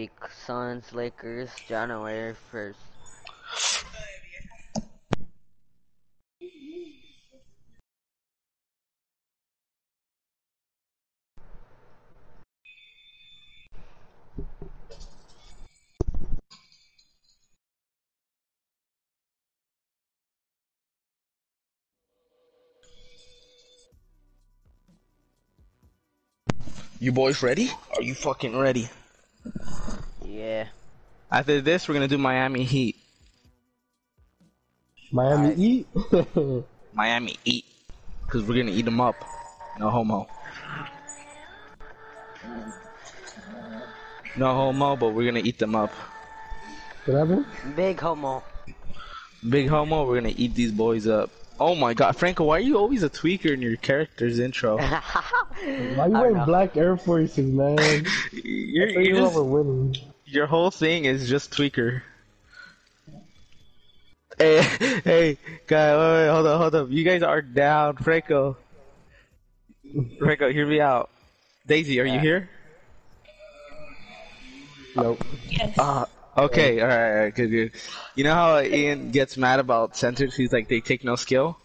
week. Suns, Lakers, January 1st. You boys ready? Are you fucking ready? Yeah. After this, we're gonna do Miami Heat. Miami Heat. Miami Heat. Cause we're gonna eat them up. No homo. No homo, but we're gonna eat them up. what happened? Big homo. Big homo, we're gonna eat these boys up. Oh my god, Franco, why are you always a tweaker in your character's intro? Why are you wearing know. black Air Forces, man? You're, I thought you're just, winning. Your whole thing is just tweaker. Hey, hey, guy, wait, wait, hold up, hold up. You guys are down, Franco. Franco, hear me out. Daisy, are you here? Nope. Yes. Uh, okay, alright, alright, good, good. You know how Ian gets mad about centers? He's like, they take no skill?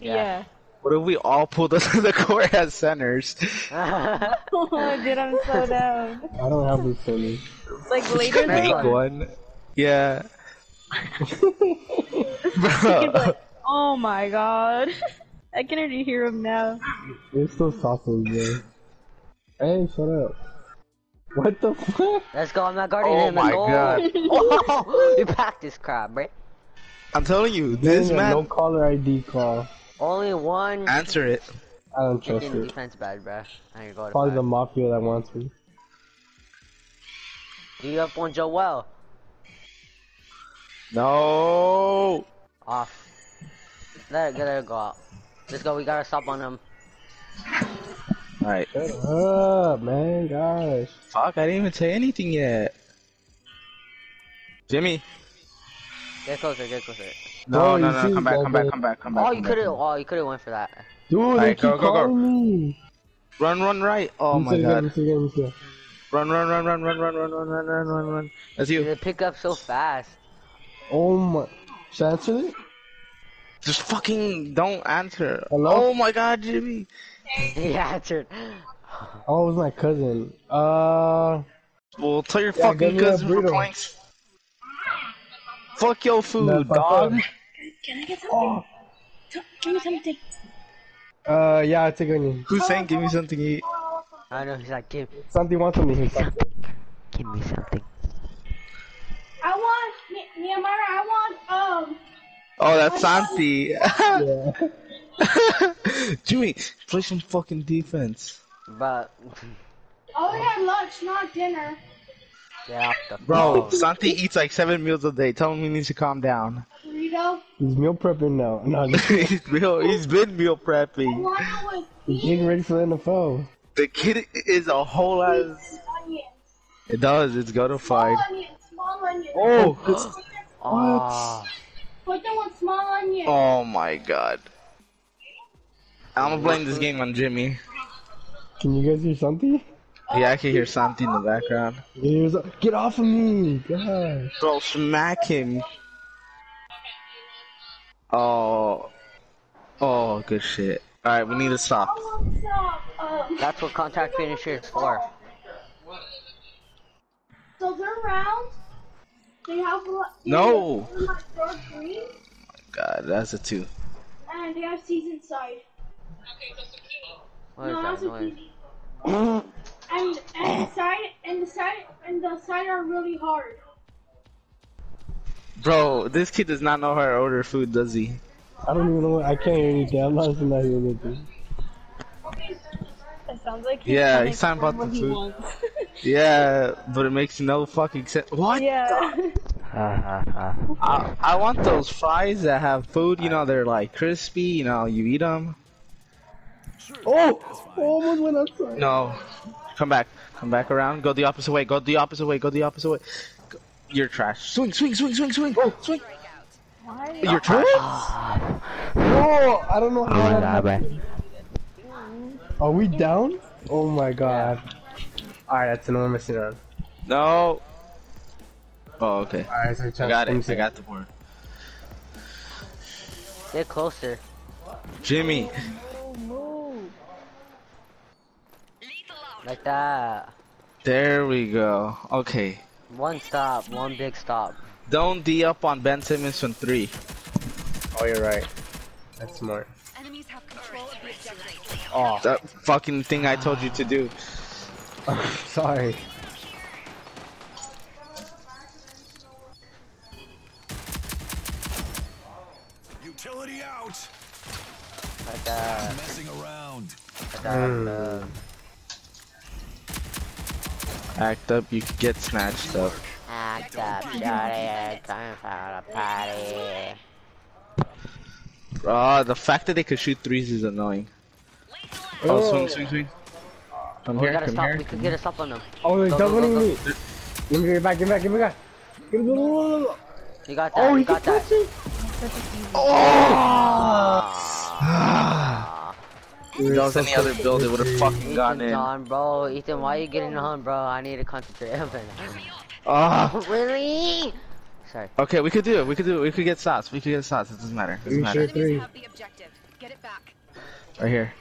Yeah. What if we all pulled us to the court as centers? Oh, dude, I'm so down. I don't have this finish. Like later in Make month, one. Yeah. Bro. like, oh my god. I can already hear him now. It's still sausage, bro. Hey, shut up. What the fuck? Let's go, I'm not guarding Oh him. my Let's go. God. Oh, you packed this crap, bro. I'm telling you, this Getting a man. No caller ID call. Only one Answer it. I don't trust chicken it. defense bad, bro. I need to go to Probably the bed. mafia that wants me. Do you up one Joel? No. Off. Let it, let it go out. Let's go, we gotta stop on him. Alright. Shut up, man. Gosh. Fuck, I didn't even say anything yet. Jimmy. Get closer, get closer. No, Bro, no, no, come back, come back, come back, come back. Oh, you could've, oh, you could've went for that. Dude, they Alright, keep go, go, go. me. Run, run, right. Oh Let me my see again, let me god. again, let me again. Run, run, run, run, run, run, run, run, run, run, run, run. That's you. They pick up so fast. Oh my. Should I answer it? Just fucking don't answer. Hello? Oh my god, Jimmy. he answered. Oh, it was my cousin. Uh. Well, tell your Yeah, fucking give me a cousin for burrito. Fuck your food, No, fuck dog. That. Can I get something? Give me something. Uh, yeah, I take onion. Who's saying give me something to eat? I know, he's like, give, Something wants something. He's like, give me something. I want Ne- Nehemiah. I want um. Oh, that's Santi. yeah. Jimmy, play some fucking defense. But, I only had lunch, not dinner. get off the Bro. Santi eats like seven meals a day. Tell him he needs to calm down. Burrito. He's meal prepping now. No, he's, meal, he's been meal prepping. He's getting ready for the NFL. The kid is a whole ass. onions. It does. It's godified. Small onions. Small onions. Oh. Oh, Put them with small onions. Oh my god. I'm gonna blame this game on Jimmy. Can you guys hear something? Yeah, I can hear Santi in the background. Get off of me! Gosh. Bro, smack him. Oh. Oh, good shit. Alright, we need to stop. I want some. That's what contact finisher is for. so they're round. They have a. No. They're like God, that's a two. and they have seeds inside. What is no, that that's a noise? TV. And and the side and the side and the side are really hard. Bro, this kid does not know how to order food, does he? I don't even know what. I can't hear anything. I'm not even not hearing anything. It sounds like he's Yeah, he's to talking about the food. Yeah, but it makes no fucking sense. What? yeah. I, I want those fries that have food, you know, they're like crispy, you know, you eat them. Oh! oh almost went outside. No. Come back. Come back around. Go the opposite way. Go the opposite way. Go the opposite way. Go- You're trash. Swing, swing, swing, swing, swing. Oh, swing. Why? You're trash. No! I don't know how that happened. Are we down? Oh my god. Alright, that's an one missing around. No. Oh, okay. Alright, so. I got let me it. see. I got the board. Get closer. Jimmy. Like that. There we go. Okay. One stop, one big stop. Don't D up on Ben Simmons from three. Oh, you're right. That's smart. Enemies have control of the. Oh, That fucking thing I told you to do. sorry. Utility out. Like that. Messing around. Like that. uh, Act up, you could get snatched up. Act up, shawty, time for the party. Ah, the fact that they could shoot threes is annoying. Oh, swing, swing, swing. Come We here, gotta come stop, here. we could get a stop on them. Oh, he's Go, go, doubling me. Give me it back, give me back, give me back. Give me the You got that, Oh, you he got that. touch it. If that was any other build, it would have fucking gone Ethan's in. on, bro. Ethan, why are you getting on, bro? I need to concentrate. Ah. really? Sorry. Okay, we could do it. We could do it. We could get shots. We could get shots. It doesn't matter. It doesn't You matter. sure? Three. Enemies have the objective. Get it back. Right here.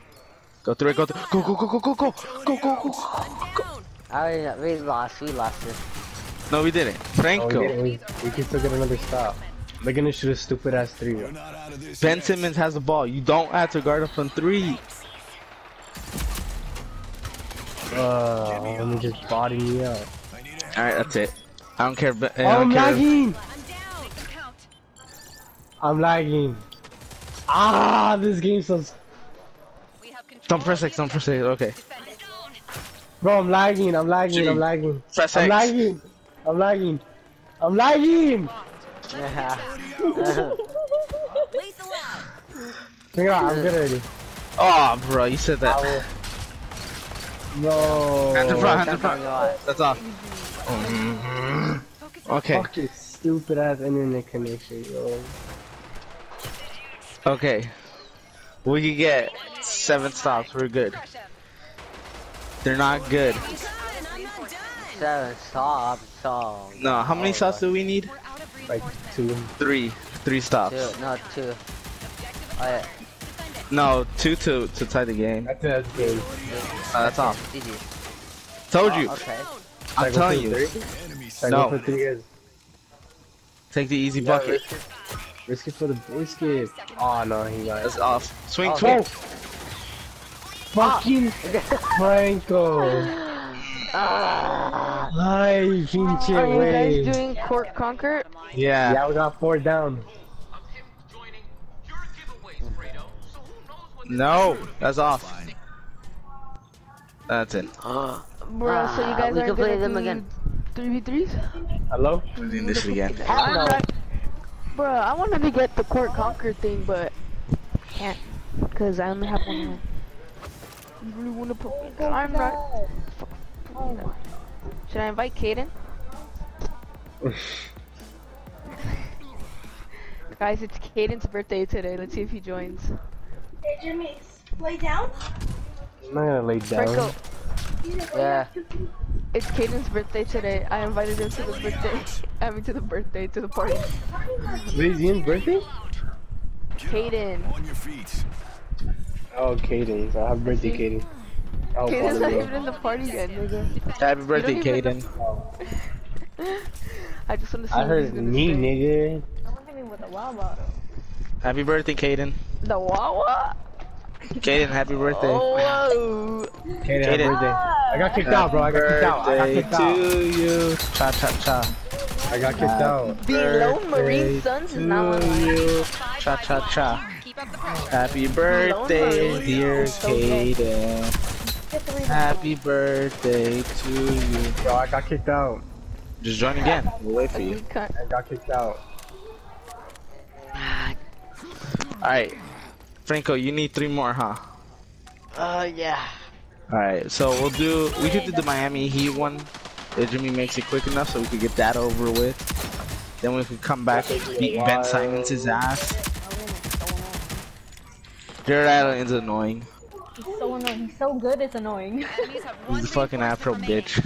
Go through it. Go through. Go go go go go go go go go. One down. I already, we lost, we lost this. No, we didn't. Oh, we, Franco. get, we, we can still get another stop. They're gonna shoot a stupid ass three. You're not out of this. Ben. Simmons has the ball. You don't have to guard up on three. Uh, let me just body me up. I need a All right, that's it. I don't care. But I Oh, I'm don't care. lagging. I'm down. Make. I'm lagging. Ah, this game's so. s- We have control. Don't press X. Don't press X. Okay. Bro, I'm lagging. I'm lagging. Gee. I'm lagging. Press I'm X. lagging. I'm lagging. I'm lagging. Yeah. Lethal out. Figure out. I'm good already. Oh, bro, you said I that. Will. No. Hands in front. Hands in That's front. That's off. Mm-hmm. Okay. Fucking stupid ass internet connection, yo. Okay. We can get seven stops. We're good. They're not good. And I'm not done. Seven, stops. stop. No, how many stops do we need? We're out of Like reinforcements. two. Three. Three stops. Two, no, two. Objective Oh, yeah. Defend it. No, two to to tie the game. That's it. That's game. Uh, that's off. GG. Told you. Oh, okay. I'm Like, telling you. three? enemies. Like, No. one, two, three Take the easy Yeah, bucket. risk it. For the biscuit. Oh no, he got That's it. off. Swing, Oh, swing. Fucking Franco. Ay, pinche Are you guys doing Court Conquer? Yeah. Yeah, we got four down. No, that's off. That's it. Uh, Bro, so you guys we are can play gonna them do again. 3v3s? Hello? We're doing this again. Hell no. Bro, I wanted to get the Court Conquer thing, but I can't, cause I only have one hand. You really wanna put me down? I'm right. Oh Should I invite Kaden? Guys, it's Kaden's birthday today. Let's see if he joins. Hey, Jimmy, lay down. I'm not gonna lay down. Franco, Yeah. it's Kaden's birthday today. I invited him to the birthday. I mean, to the birthday, to the party. Wait, is Ian's birthday? Kaden. On your feet. Oh, Caden. So happy birthday, Caden. Oh, Kaden's not even in the party yet, nigga. Happy birthday, You don't even Caden. I just want to see I what heard he's gonna me, say. nigga. Happy birthday, Caden. The Wawa? Caden, happy birthday. Oh, whoa. Happy birthday. I got kicked out, bro. I got kicked out. I got kicked out. to you. Cha cha cha. I got kicked out. Below Marine Birthday Sons is not online. you. Five Cha by cha one. cha. Keep up the pressure. Happy birthday, dear so good. Caden. Happy birthday to you. Bro, I got kicked out. Just join again. We'll wait for you. You I got kicked out. Alright. Franco, you need three more, huh? Uh, yeah. Alright, so we'll do, we could do the Miami Heat one. If Jimmy makes it quick enough so we could get that over with. Then we could come back and beat Ben Simmons' ass. Jarrett Allen is annoying. He's so annoying. He's so good, it's annoying. Enemies have one He's a fucking Afro bitch.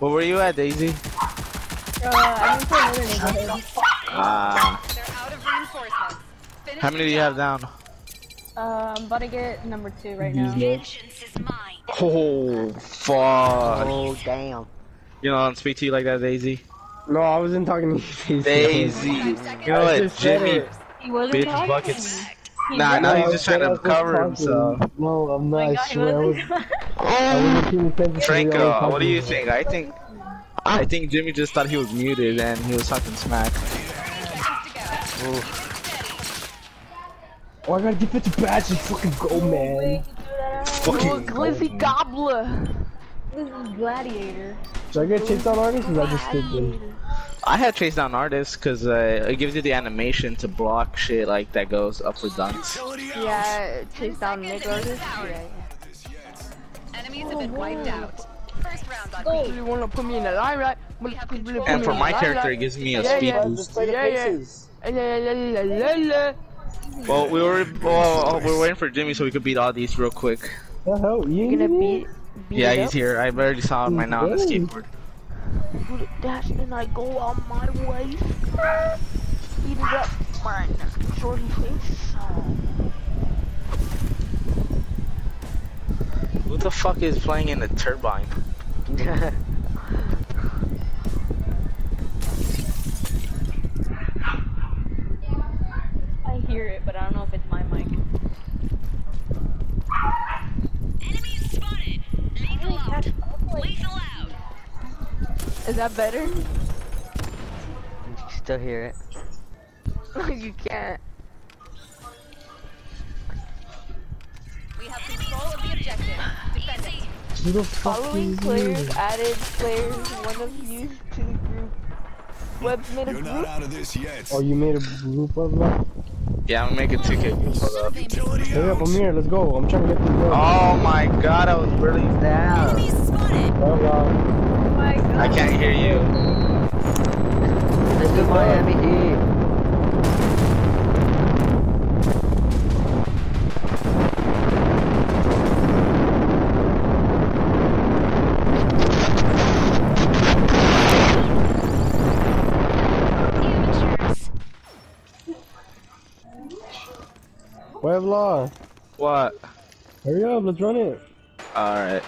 Where were you at, Daisy? Uh, I went to another neighborhood. Ah. How many do you have down? Uh, I'm about to get number two right now. Vengeance is mine. Oh, fuck. Oh damn. You know, I don't speak to you like that, Daisy. No, I wasn't talking to you. Daisy. You know what, Jimmy? it. He wasn't Bitch talking. buckets. He Nah, now No, he's just trying to said I was cover talking. himself. No, I'm not. Oh my I God, he swear. Was, wasn't. I wasn't paying attention to the Franco, what do you think? I think I think Jimmy just thought he was muted and he was talking smack. Oh, I gotta defensive badge and fucking go, man. Fucking Look, Glizzy Gobbler. This is Gladiator. Should I get chased down artists or I just did them? I had chase down artists because uh, it gives you the animation to block shit like that goes up with dunks. Yeah, chase down mid artist. Yeah. Enemies have been wiped out. First round on Go. me. You wanna put me in a limelight? right? And for my character, it gives me a Yeah, speed yeah. boost. Yeah, yeah. La, la. Well, we were well, we were waiting for Jimmy so we could beat all these real quick. The hell? You You gonna beat, beat Yeah, he's up? here. I already saw him right now on the Hey. skateboard. Put dash and I go on my way. Eat it up, man. Shorty face. Who the fuck is playing in the turbine? hear it, but I don't know if it's my mic. Enemies spotted. Lethal out. Lethal out. Is that better? Still hear it. you can't. We have control of the objective. Defend it. Who the fuck Following players you? added players one of you to the group. Webs made a You're not out of this yet. Oh, you made a group of that? Yeah, I'm making 2K. Hold up. Utility Hurry up. I'm here. Let's go. I'm trying to get through the Oh my god, I was really Down. Oh, wow. Oh my god. I can't hear you. This is Miami Heat. Puebla. What? Hurry up, let's run it. Alright.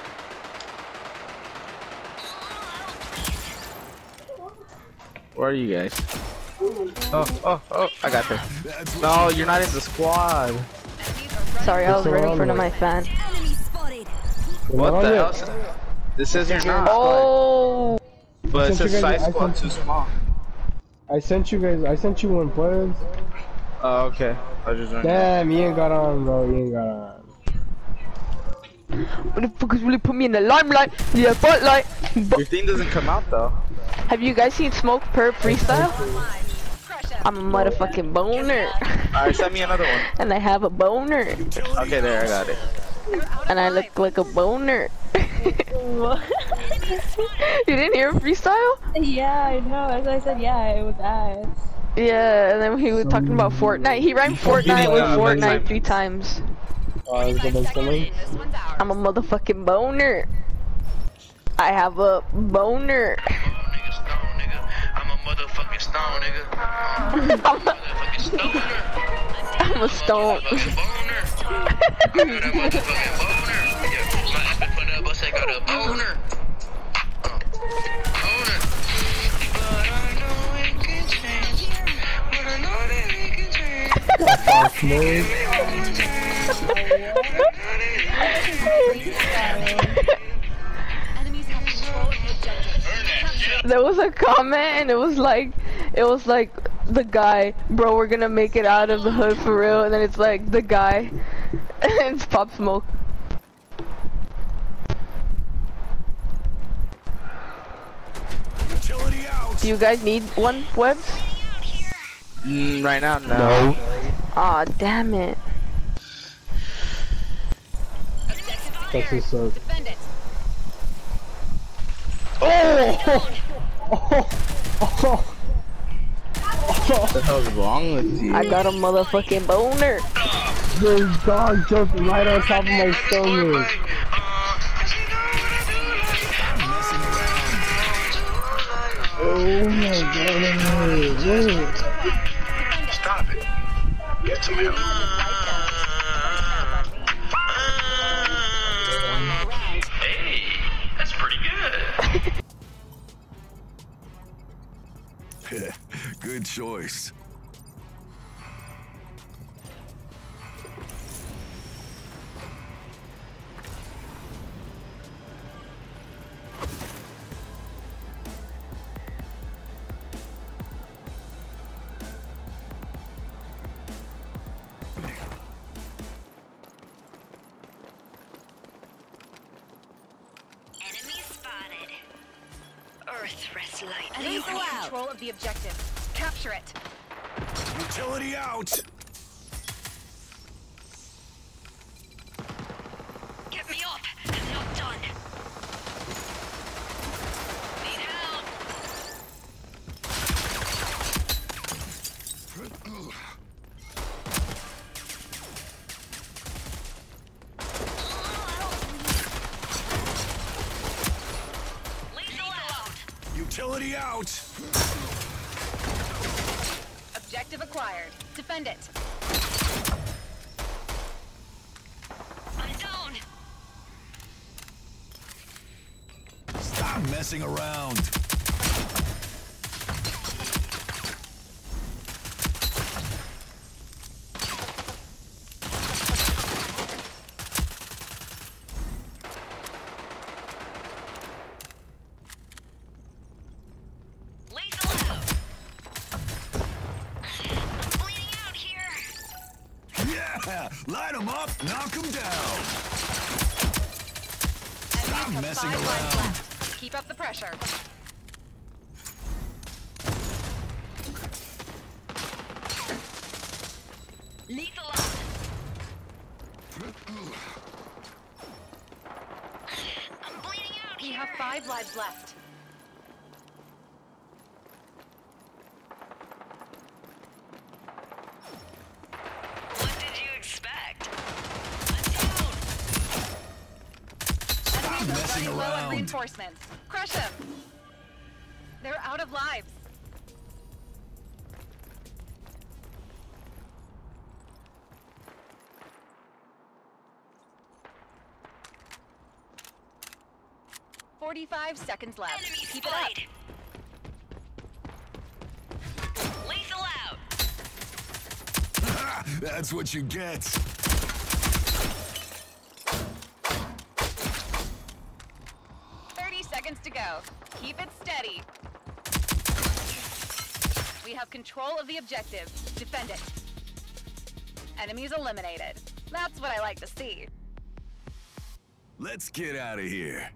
Where are you guys? Oh, oh, oh, I got there. That's No, you're not in the squad. Enemies are running. Sorry, I was What's right in front of my fan. What the hell? This says you're not, Oh, but it Since says size I squad too small. I sent you guys, I sent you one, players. Oh, okay. I just. Damn, you ain't got on, bro. You ain't got on. what the fuck is really put me in the limelight? Yeah, spotlight. Your thing doesn't come out though. Have you guys seen Smoke per freestyle? I'm a motherfucking boner. Alright, send me another one. and I have a boner. Okay, there, I got it. And I look like a boner. What? you didn't hear freestyle? yeah, I know. As I said, yeah, it was ass. Yeah, and then he was talking about Fortnite. He rhymed Fortnite with Yeah, Fortnite three times. Uh, let's go back to Seconds me. in. This one's ours. I'm a motherfucking boner. I have a boner. I'm a motherfucking stone, nigga. I'm a, Motherfucking stoner. I'm a stone. there was a comment and it was like, it was like the guy, bro, we're gonna make it out of the hood for real. And then it's like the guy, it's Pop Smoke. Do you guys need one webs? Mm, right now, no. Aw, damn it. Objective That's cleared. what's up. Defend it. Oh! Oh! Oh! What the hell's wrong with you? I got a motherfucking boner. This dog jumped right on top of my stomach. Oh my god. Rests light. Enemies in control of the objective. Capture it. Utility out. Messing around. Lethal out. I'm bleeding out here. Yeah. Light them up. Knock them down. Have messing around. Pressure. 45 seconds left. Enemy Keep spotted. it up. Lethal out. That's what you get. Thirty seconds to go. Keep it steady. We have control of the objective. Defend it. Enemies eliminated. That's what I like to see. Let's get out of here.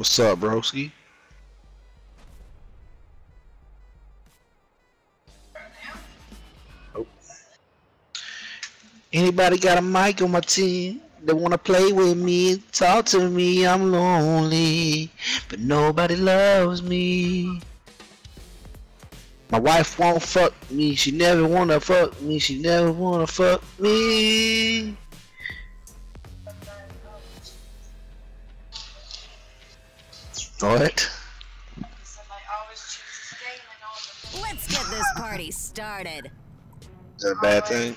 What's up, broski? Oh. Anybody got a mic on my team? They wanna play with me, talk to me, I'm lonely, but nobody loves me. My wife won't fuck me, she never wanna fuck me, she never wanna fuck me. What? Let's get this party started. Is that a bad thing?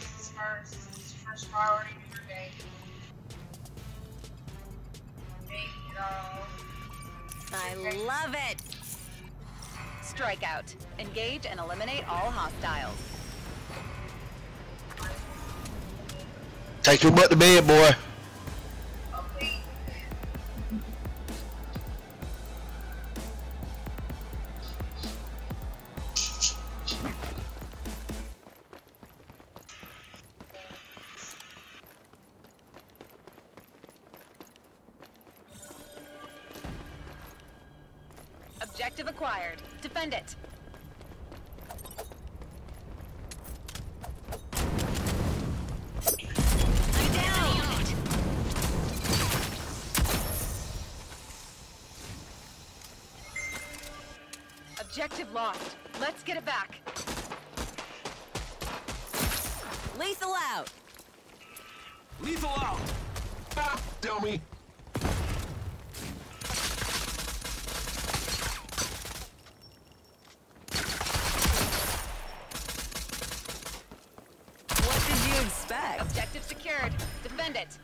I love it. Strikeout. Engage and eliminate all hostiles. Take your butt to bed, boy. Objective lost. Let's get it back. Lethal out. Lethal out. Ah, dummy. What did you expect? Objective secured. Defend it.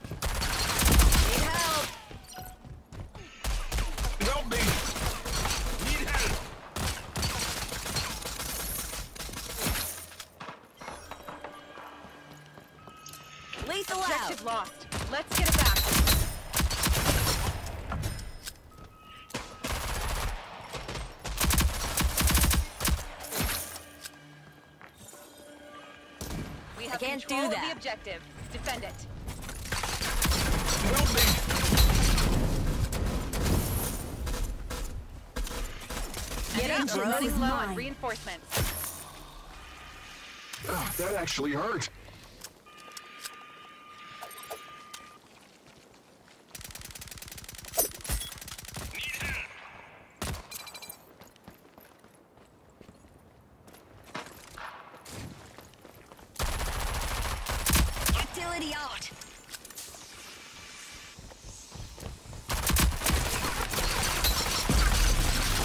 Objective. Defend it. Help me. Get up, Enemies are bro. running low on reinforcements. Ah, that actually hurt. Utility out.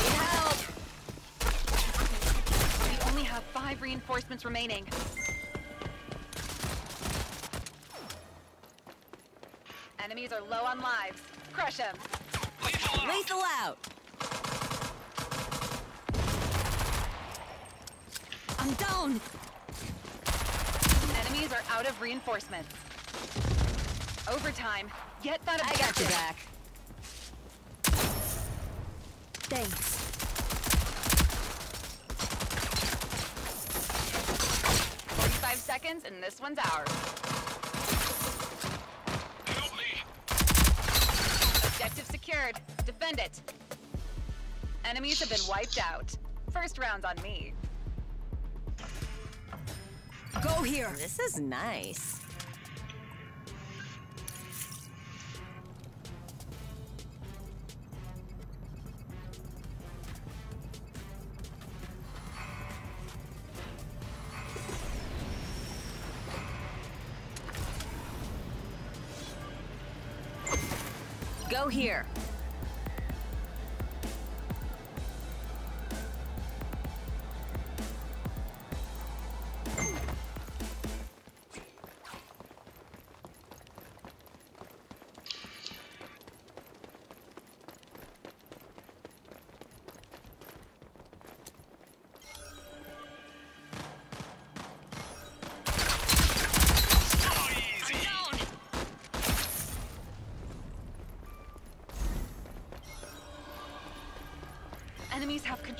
Need help. We only have five reinforcements remaining. Enemies are low on lives. Crush them. Lethal out. I'm down. Enemies are out of reinforcements. Overtime. Get that I objective. got your back. Thanks. Forty-five seconds, and this one's ours. Help me. Objective secured. Defend it. Enemies have been wiped out. First round's on me. Go here. This is nice. Go here.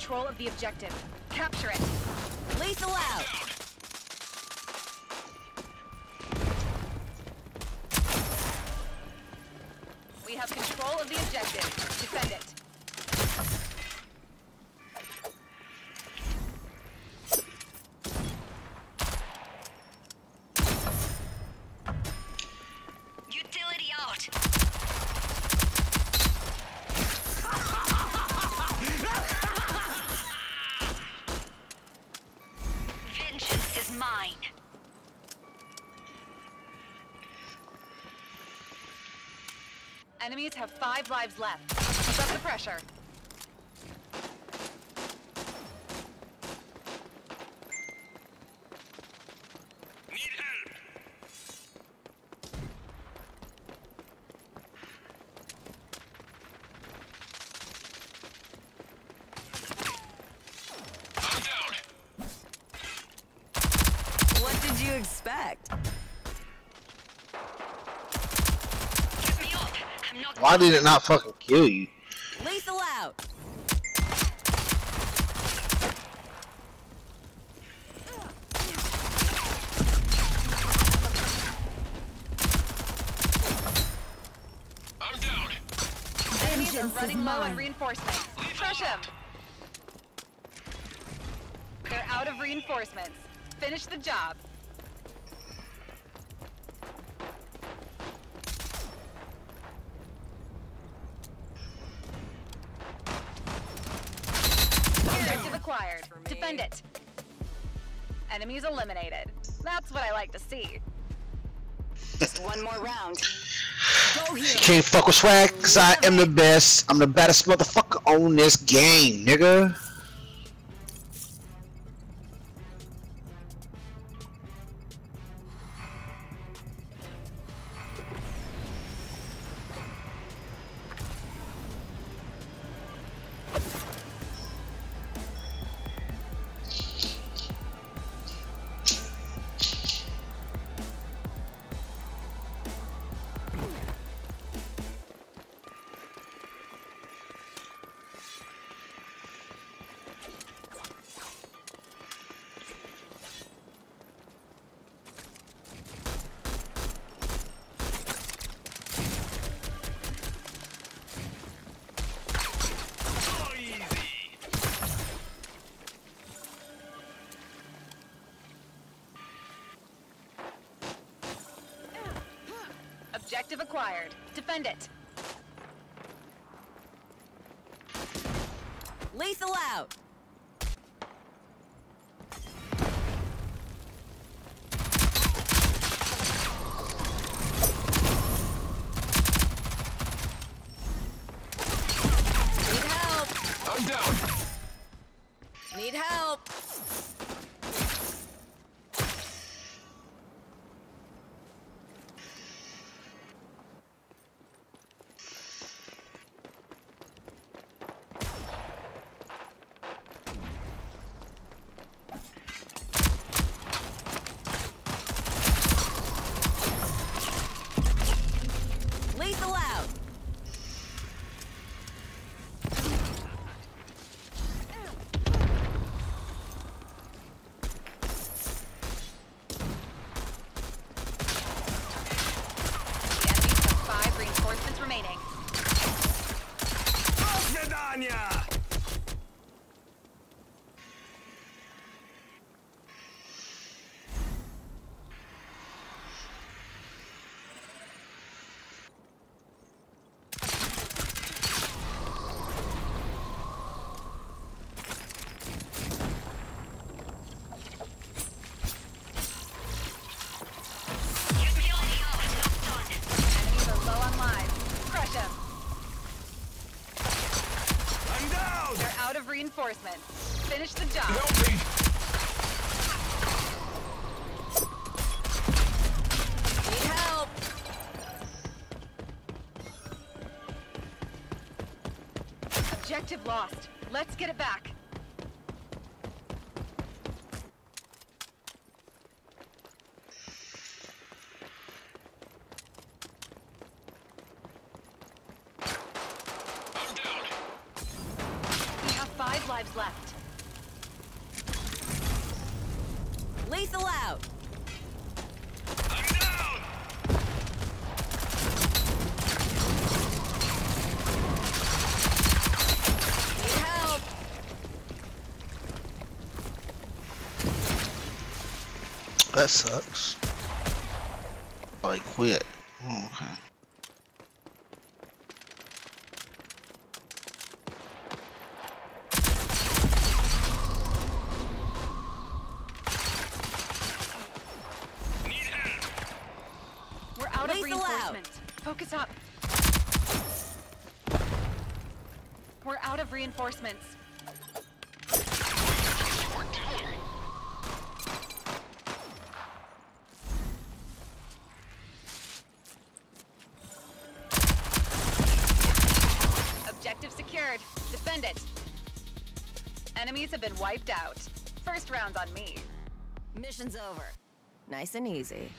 Control of the objective. Capture it. Lethal out. Enemies have five lives left. Keep the pressure. Need help. I'm down. What did you expect? Get me up. I'm Why did it not fucking kill you? Lethal out. I'm down. Enemies are running low on reinforcements. Crush them. They're out of reinforcements. Finish the job. Objective acquired. It. Enemies eliminated. That's what I like to see. Just one more round. Go can't fuck with swag, cause I am the best. I'm the baddest motherfucker on this game, nigga. Objective acquired. Defend it. Lethal out. Reinforcements. Finish the job. Help me. Need help. Objective lost. Let's get it back. I'm down. We have five lives left. Lethal out. I'm down. Need help. That sucks. Oh, he quit. Oh, okay. Need help. We're out of Lethal out. Reinforcements. Focus up. We're out of reinforcements. Objective secured. Defend it. Enemies have been wiped out. First round's on me. Mission's over. Nice and easy.